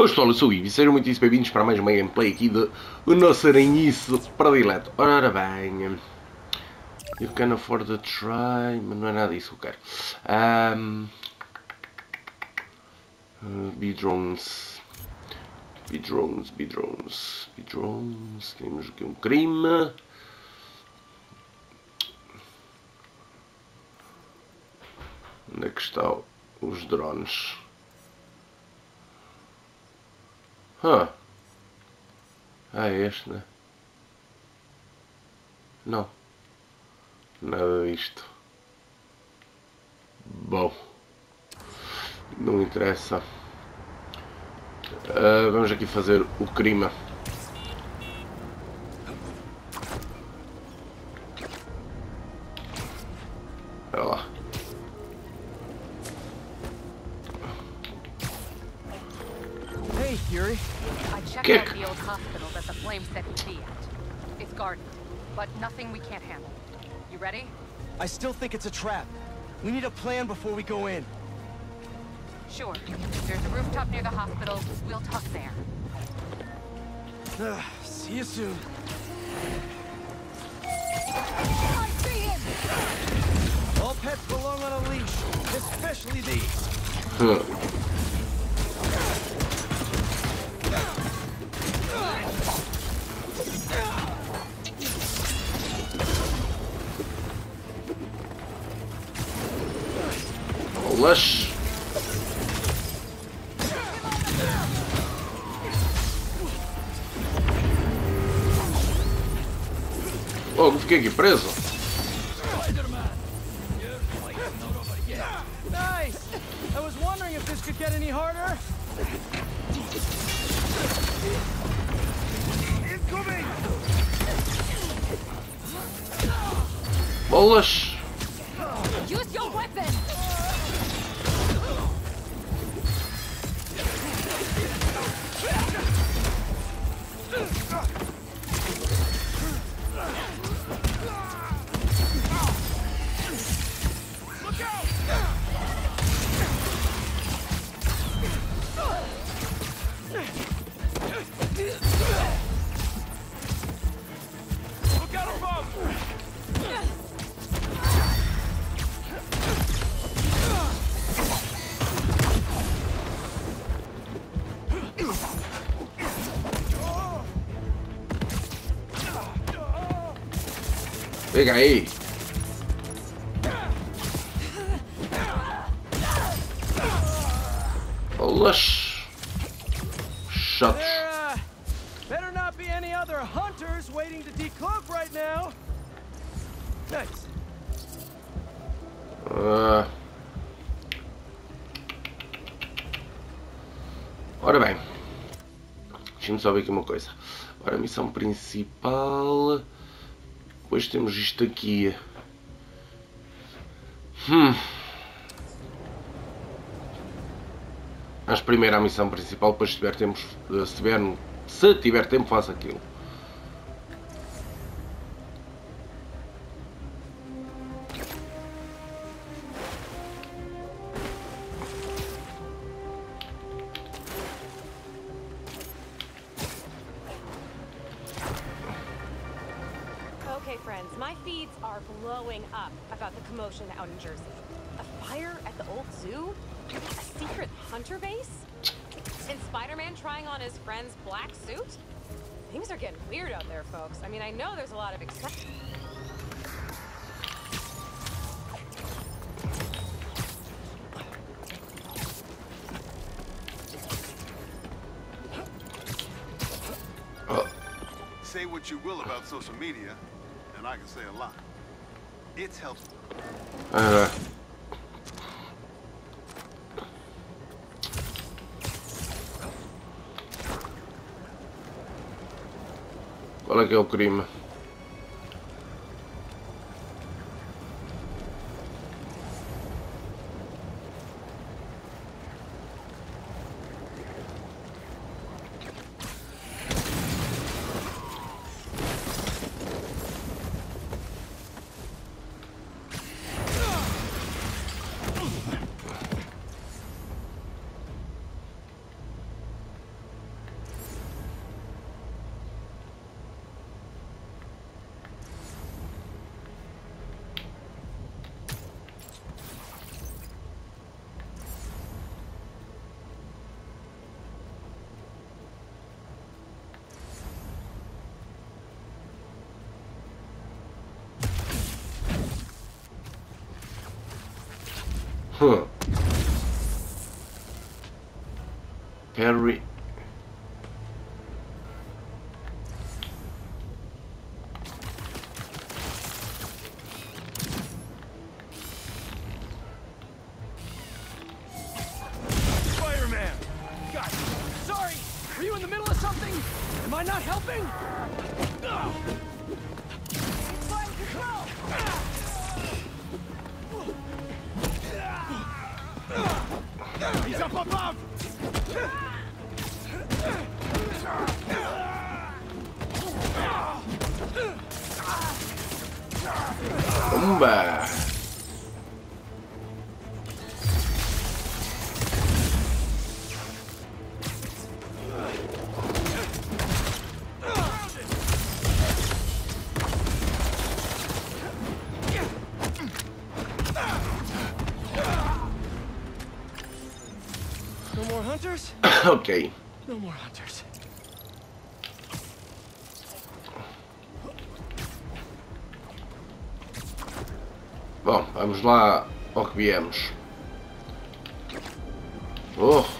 Pois pessoal, eu sou o Ivo e sejam muito bem-vindos para mais uma gameplay aqui de O Nosso Aranhiço Predileto. Ora bem, you can afford to try, mas não é nada disso que eu quero. Um, uh, B-Drones, B-Drones, B-Drones, B-Drones, temos aqui um crime. Onde é que estão os drones? Huh. Ah, é este, né? Não. Nada disto. Bom. Não interessa. Uh, vamos aqui fazer o crime. Kick. the old hospital that the flames set key at. It's guarded, but nothing we can't handle. You ready? I still think it's a trap. We need a plan before we go in. Sure. There's a rooftop near the hospital. We'll talk there. Ugh, see you soon. All pets belong on a leash, especially these. Huh. Bolas. Oh, fiquei aqui preso. Nice! I was wondering if this could get any harder. Incoming! Bolas. Pega aí. Chatos. There, uh, better not be any other hunters waiting to decloak right now. Nice. Ah. Ora bem, deixa-me só ver aqui uma coisa. Ora, missão principal. Depois temos isto aqui. Hum. Primeiro a missão principal, depois se tiver, tempo, se tiver, se tiver tempo, faça aquilo. Jersey. A fire at the old zoo? A secret hunter base? And Spider-Man trying on his friend's black suit? Things are getting weird out there, folks. I mean, I know there's a lot of exceptions. Say what you will about social media, and I can say a lot. It's helped. Ah, valaki on krim. Huh. Perry. Pumba! Vamos lá ao que viemos. Oh!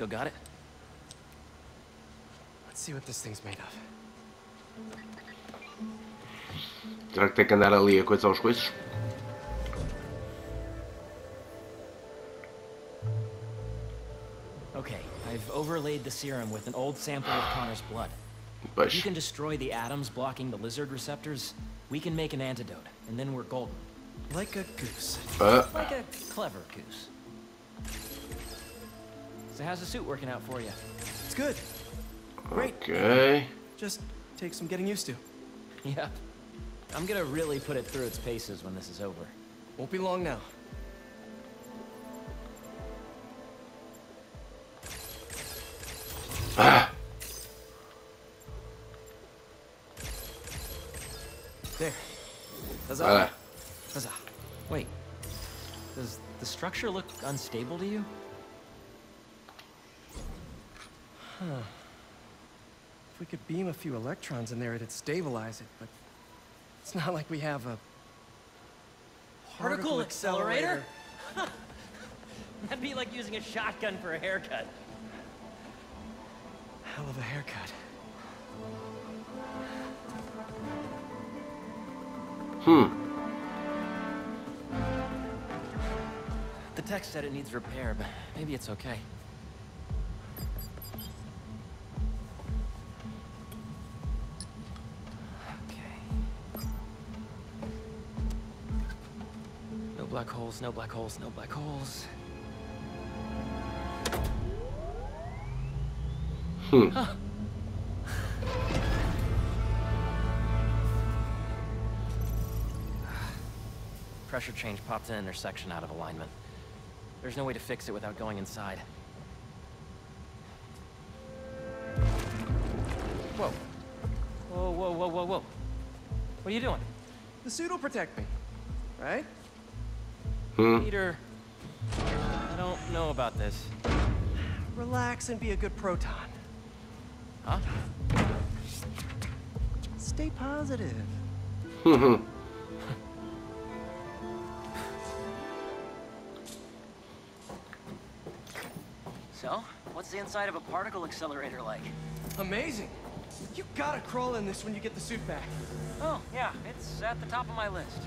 Still got it? Let's see what this thing's made of. Será que tem que andar ali a coisa aos coisas? Okay, I've overlaid the serum with an old sample of Connor's blood. If you can destroy the atoms blocking the lizard receptors, we can make an antidote, and then we're golden. Like a goose. Ah, Like a clever goose. So how's the suit working out for you? It's good. Great. ok. Just take some getting used to. Yeah. I'm gonna really put it through its paces when this is over. Won't be long now. Ah, There. Huzzah. vai lá. Huzzah. Wait. Does the structure look unstable to you? If we could beam a few electrons in there, it'd stabilize it, but it's not like we have a Particle accelerator? That'd be like using a shotgun for a haircut. Hell of a haircut. Hmm. The text said it needs repair, but maybe it's okay. Okay. Holes, no black holes, no black holes. Hmm. Pressure change popped an intersection out of alignment. There's no way to fix it without going inside. Whoa. Whoa, whoa, whoa, whoa, whoa. What are you doing? The suit will protect me, right? Hmm. Peter, I don't know about this. Relax and be a good proton. Huh? Stay positive. So, what's the inside of a particle accelerator like? Amazing. You gotta crawl in this when you get the suit back. Oh, yeah, it's at the top of my list.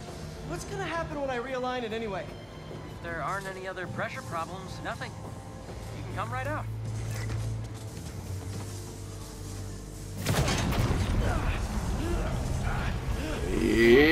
What's gonna happen when I realign it anyway? If there aren't any other pressure problems, nothing. You can come right out. E...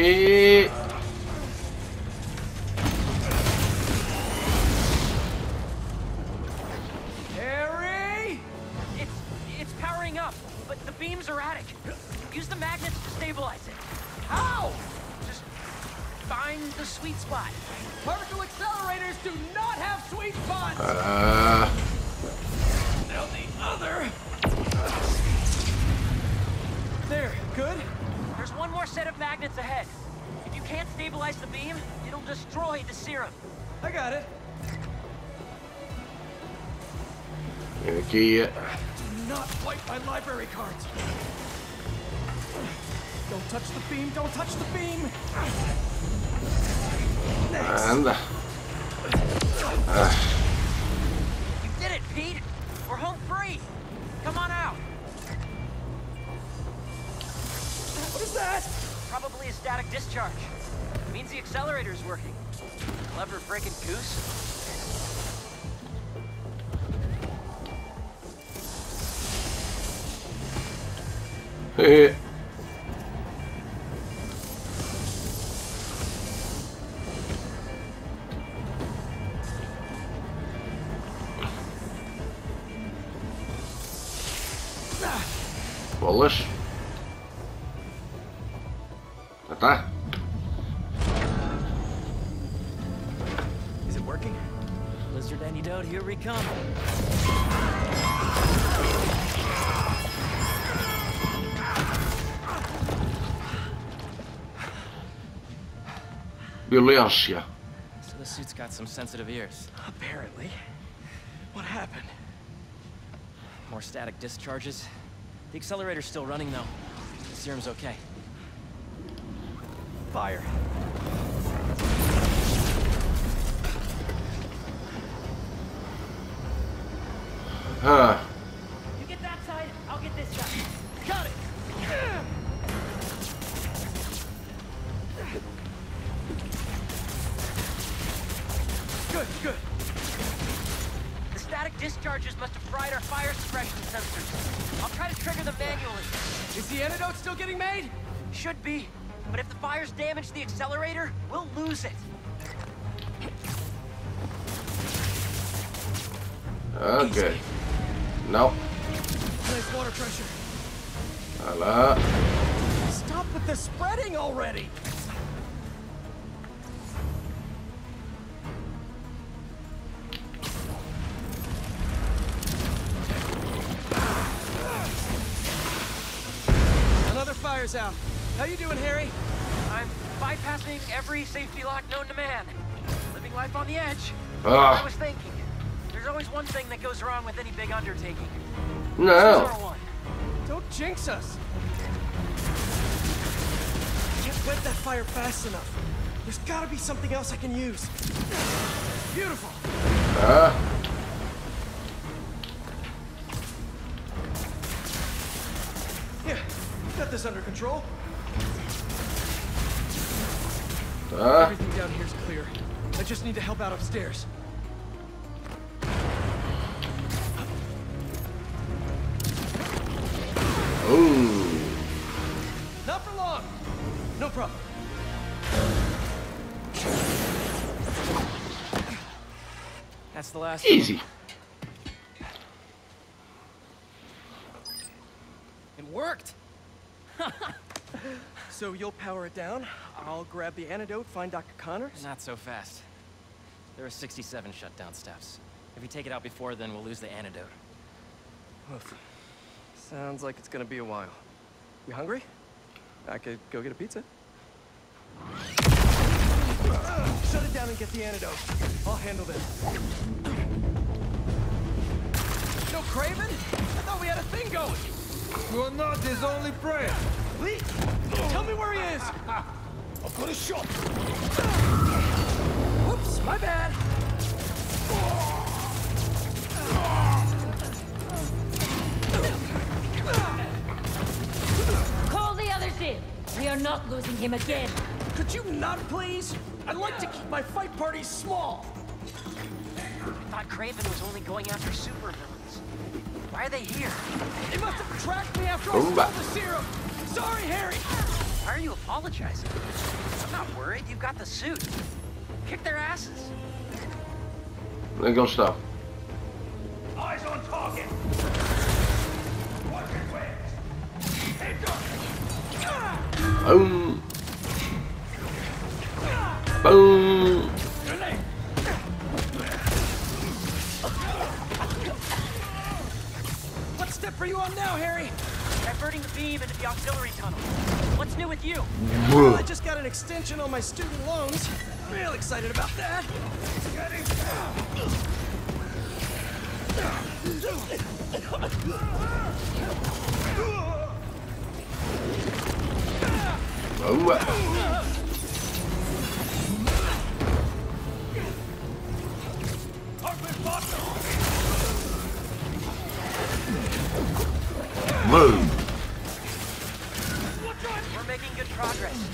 touch the beam, don't touch the beam. Next. Anda. Uh, you did it, Pete! We're home free! Come on out! What is that? Probably a static discharge. Means the accelerator's working. Clever freaking goose. Hehe. Violência. So the suit's got some sensitive ears. Apparently. What happened? More static discharges. The accelerator's still running though. The serum's okay. Fire. Ah, damage the accelerator, we'll lose it. ok. Não. Nice water pressure. Lá. Stop with the spreading already. Another fire's out. How you doing, Harry? I'm bypassing every safety lock known to man. Living life on the edge. I Ah, was thinking, there's always one thing that goes wrong with any big undertaking. No. Don't jinx us. Can't wet that fire fast enough. There's gotta be something else I can use. Beautiful. Ah, Here, got this under control. Tá. Everything down here's clear. I just need to help out upstairs. Hum. Not for long. No problem. That's the last. Easy. It So you'll power it down. I'll grab the antidote, find Dr. Connors. Not so fast. There are 67 shutdown steps. If you take it out before, then we'll lose the antidote. Oof. Sounds like it's gonna be a while. You hungry? I could go get a pizza. Shut it down and get the antidote. I'll handle this. No Kraven? I thought we had a thing going. You're not his only prey. Lee, tell me where he is. I've got a shot. Whoops, my bad. Call the others in. We are not losing him again. Could you not, please? I'd like to keep my fight party small. I thought Kraven was only going after supervillains. Why are they here? They must have tracked me after I stole the serum sorry, Harry! Why are you apologizing? I'm not worried. You've got the suit. Kick their asses. There goes stuff. Eyes on target! Watch your waves! Boom! Boom! What step are you on now, Harry? Diverting the beam into the auxiliary tunnel. What's new with you? Well, I just got an extension on my student loans. Real excited about that. Boom. Boom. We're progress.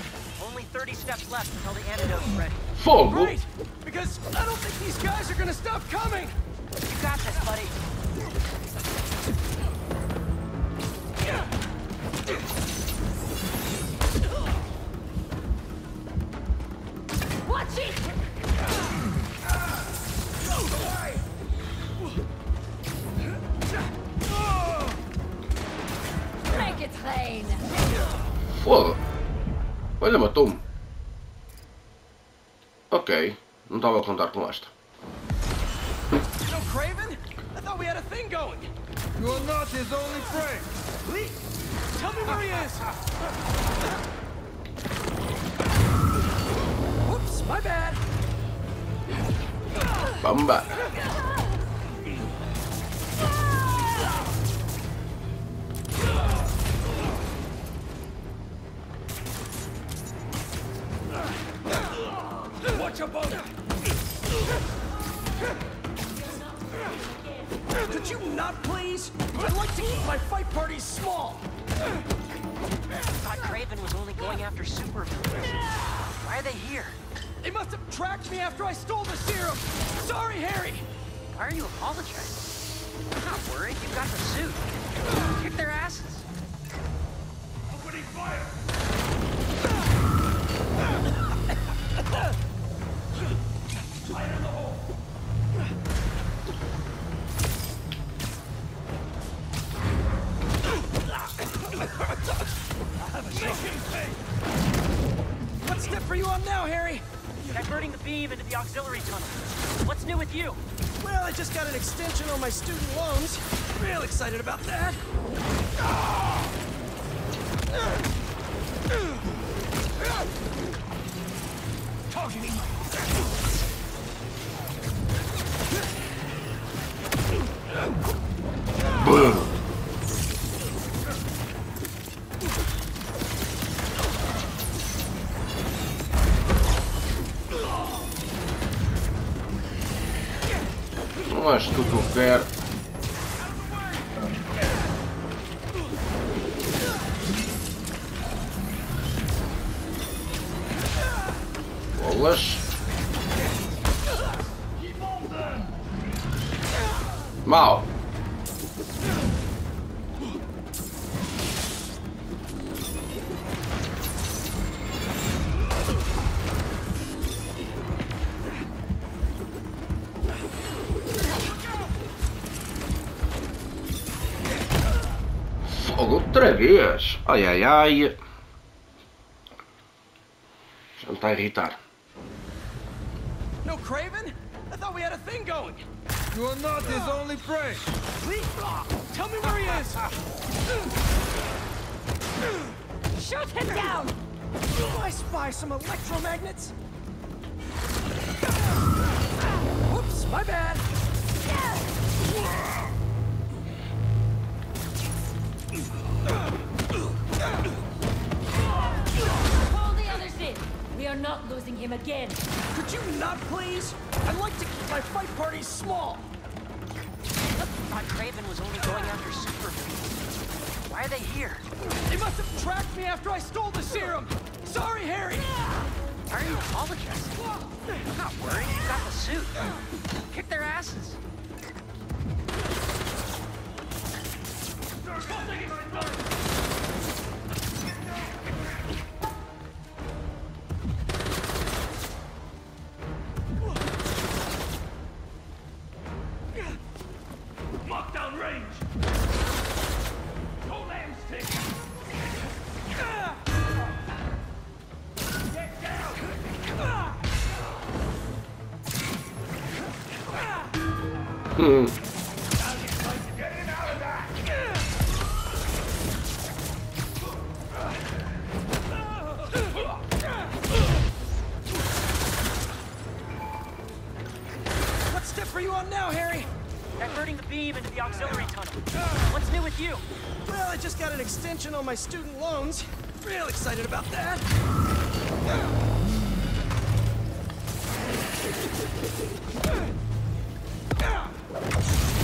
Only 30 steps left until the antidote's ready. Fogo. Great, because I don't think these guys are gonna stop coming. You got this, buddy. Contar com esta. You know Kraven? I thought we had a thing going. You are not his only prey. Lee, tell me where he is. Whoops, my bad. Bamba. Watch I'd like to keep my fight parties small. Thought Kraven was only going after supervillains. Why are they here? They must have tracked me after I stole the serum. Sorry, Harry. Why are you apologizing? I'm not worried. You got the suit. Kick their asses. Opening fire. Boom. Não acho tudo que Ai ai ai. Já me está a irritar. No Craven? I thought we had a thing going. You are not his only prey. Tell me where he is. Shoot him down! I spy some electromagnets. Again! Could you not, please? I'd like to keep my fight parties small. Thought Kraven was only going after supervillains. Why are they here? They must have tracked me after I stole the serum. Sorry, Harry. Why are you apologizing? I'm not worried. You got the suit. Kick their asses. Lockdown on now, Harry? Diverting the beam into the auxiliary tunnel. What's new with you? Well, I just got an extension on my student loans. Real excited about that.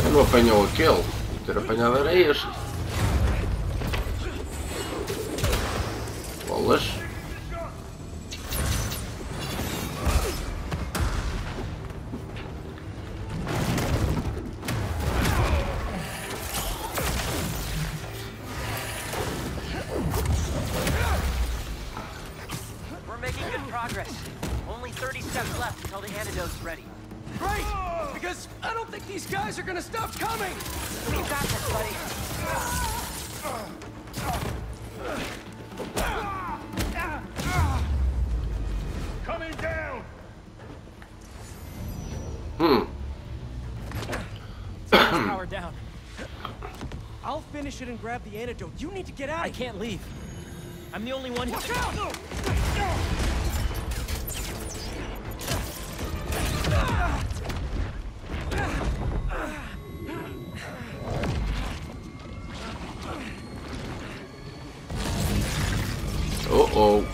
Eu não apanhou aquele. Ter apanhado era antidote. You need to get out. I can't leave. I'm the only one who Watch can... out! Uh oh.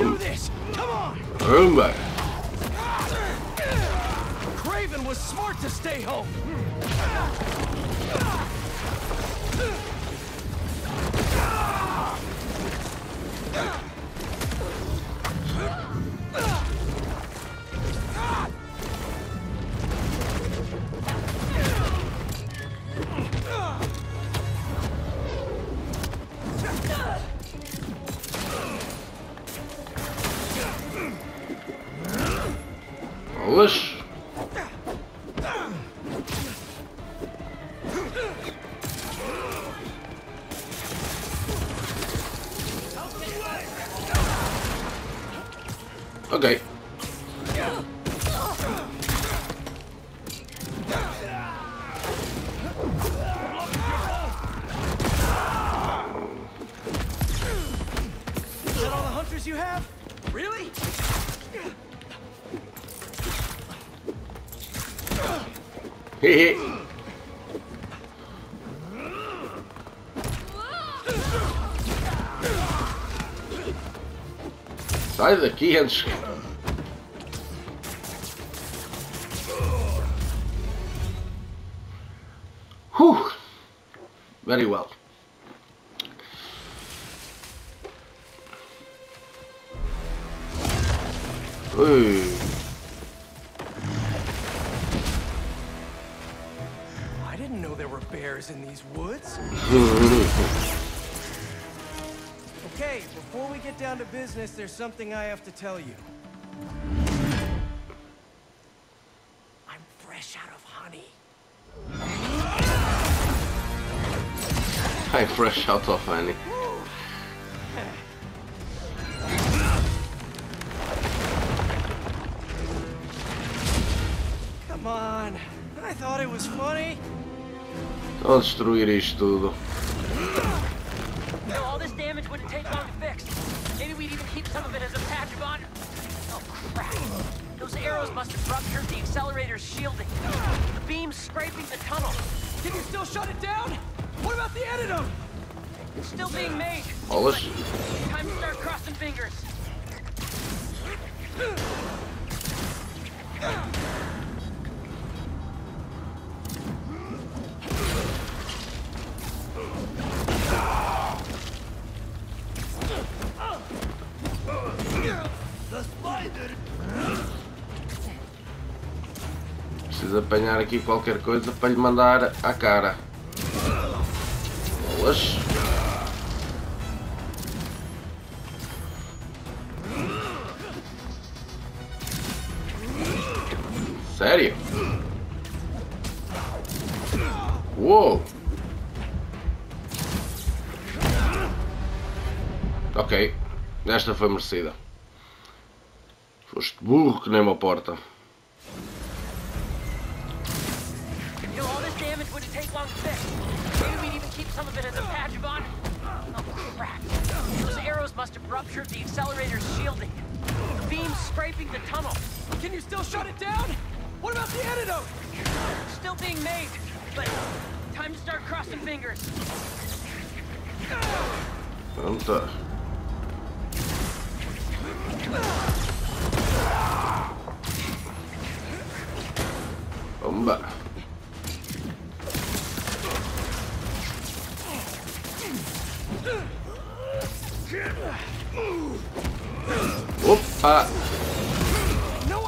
Do this! Come on! Rumba. Kraven was smart to stay home! Sai daqui antes. Whew. Very well. Business, there's something I have to tell you. I'm fresh out of honey. Hi, fresh out of honey. Come on. I thought it was funny. A destruir isto tudo. Fingers. Preciso apanhar aqui qualquer coisa para lhe mandar à cara. Sério? Uou! Ok, esta foi merecida. Foste burro que nem uma porta. Wouldn't take long to fix. Maybe we'd even keep some of it as a patch of honor. Oh, crap. Those arrows must have ruptured the accelerator's shielding. The beam's scraping the tunnel. Can you still shut it down? What about the antidote? Still being made, but time to start crossing fingers. Pronto. Bomba. Opa! No,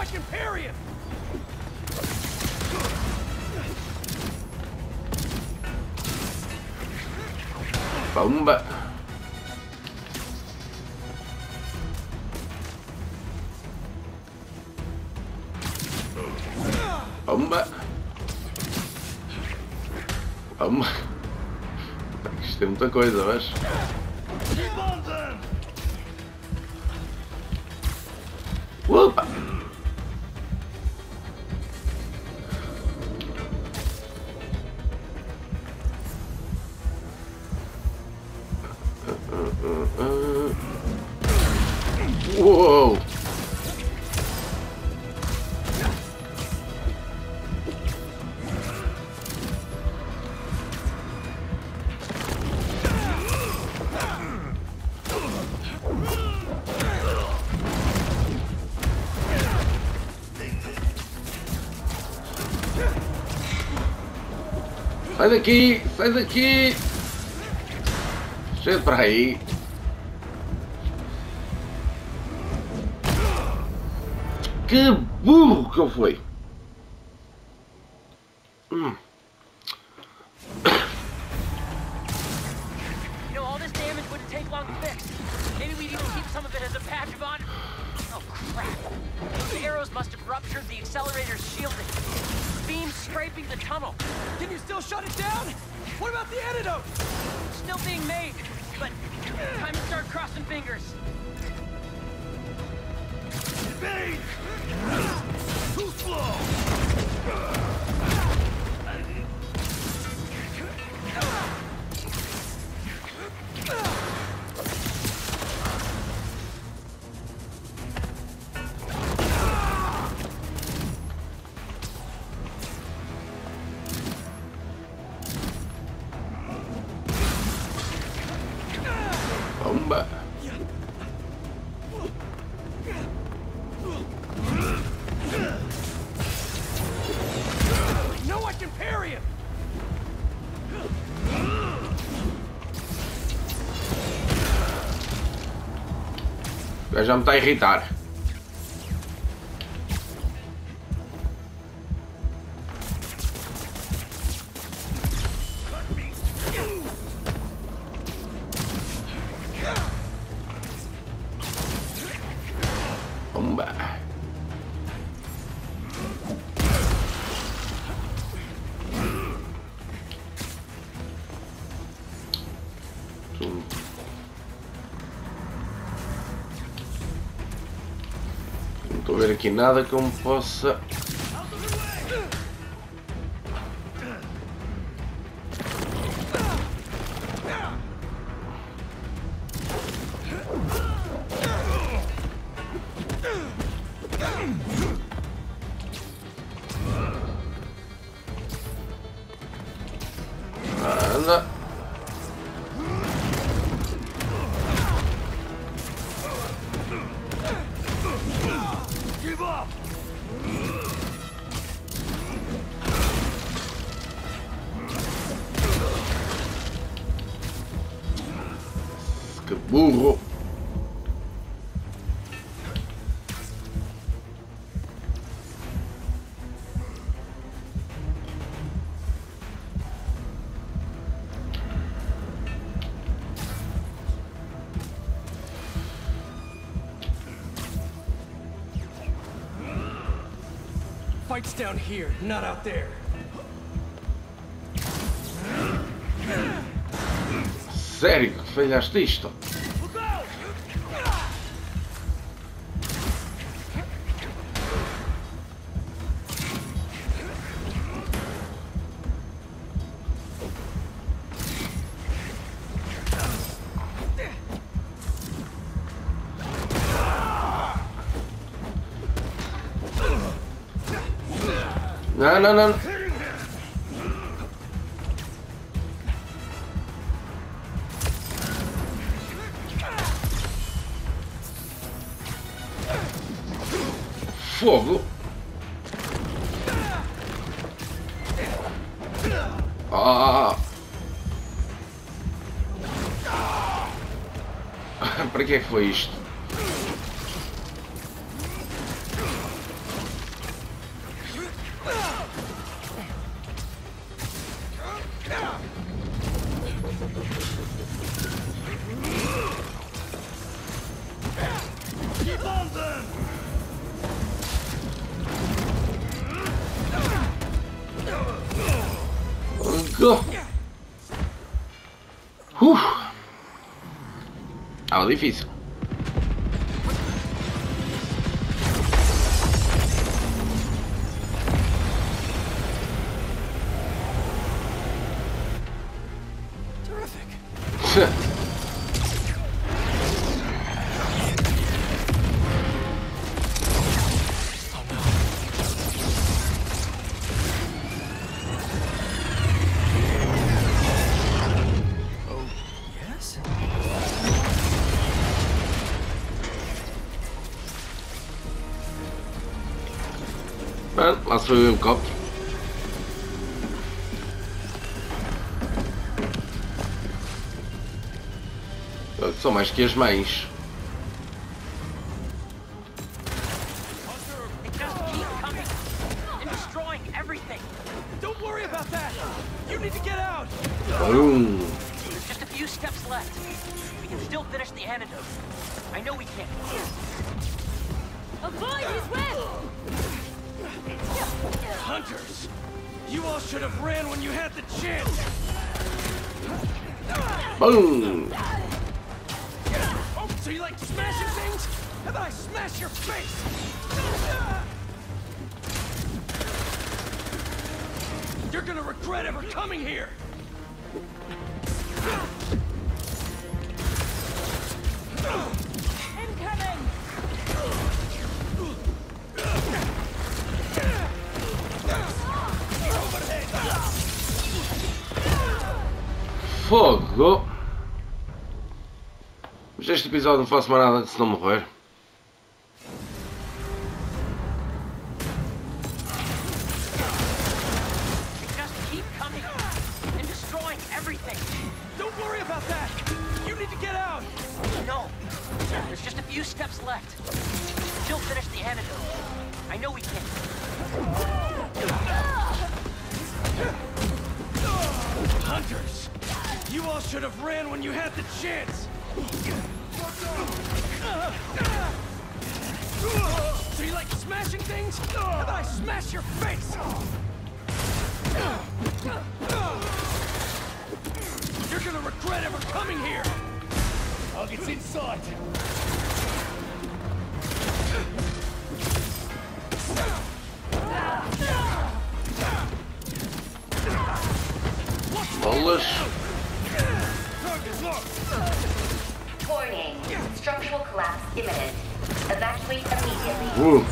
I can parry him. Bomba! Bomba! Bomba! Isto é muita coisa, mas. Sai daqui! Sai daqui! Chega para aí! Que burro que eu fui! Já me está a irritar. aqui nada que eu me possa... Ah, Anda. down here, not out there. Sério? Falhaste isto? Não, não, não. Fogo. Ah. Para é que foi isto? difícil. passou o helicóptero. São mais que as mães. Fogo! Mas este episódio não faço mais nada se não morrer. imminent. Evacuate immediately. Ooh.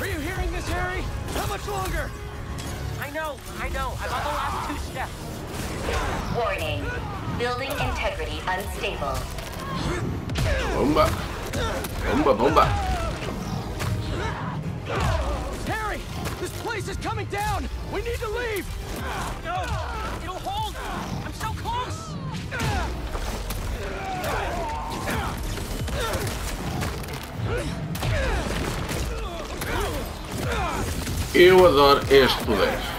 Are you hearing this, Harry? How much longer? I know, I know. I'm on the last two steps. Warning. Building integrity unstable. Bomba. Bomba, bomba. Harry! This place is coming down! We need to leave! No! Eu adoro este poder.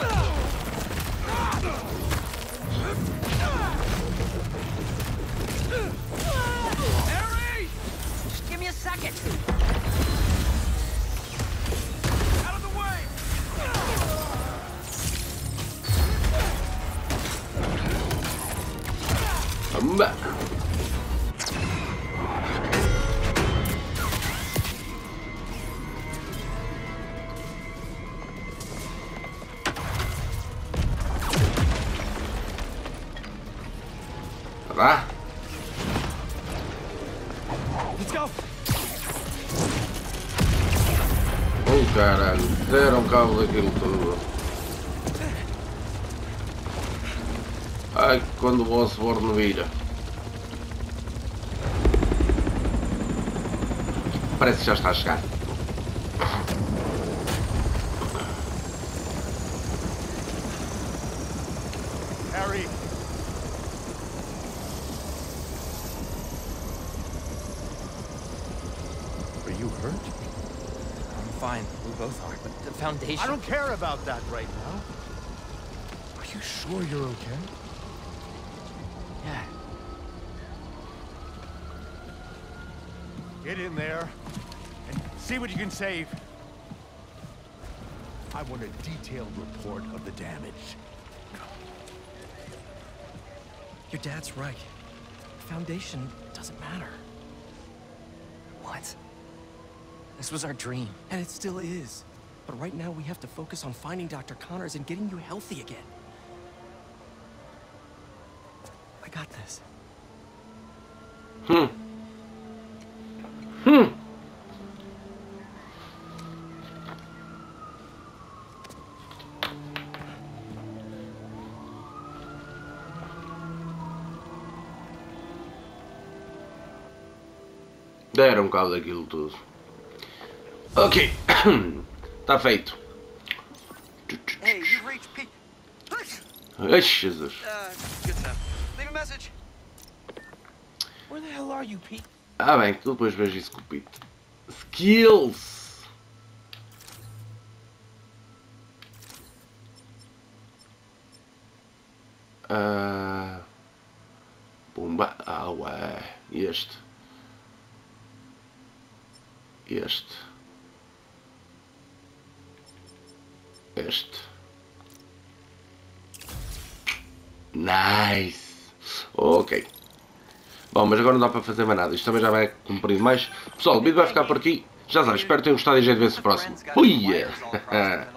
Go. Oh caralho, deram cabo daquilo tudo. Ai, quando o Osborne vira. Parece que já está a chegar. Foundation... I don't care about that right now. Are you sure you're okay? Yeah. Get in there and see what you can save. I want a detailed report of the damage. Your dad's right. The Foundation doesn't matter. What? This was our dream. And it still is. But right now we have to focus on finding Dr. Connors and getting you healthy again. I got this. Hmm. Hmm. Deram cabo daquilo tudo. Ok. Está feito. Hey, you've reached Pete. Ai, Jesus. Uh, good enough. Leave a message. Where the hell are you, Pete? Ah bem, tu depois vejo isso com o Pete. Skills! Bom, mas agora não dá para fazer mais nada. Isto também já vai cumprir mais. Pessoal, o vídeo vai ficar por aqui. Já sabes, espero que tenham gostado e já de ver-se o próximo. Ui!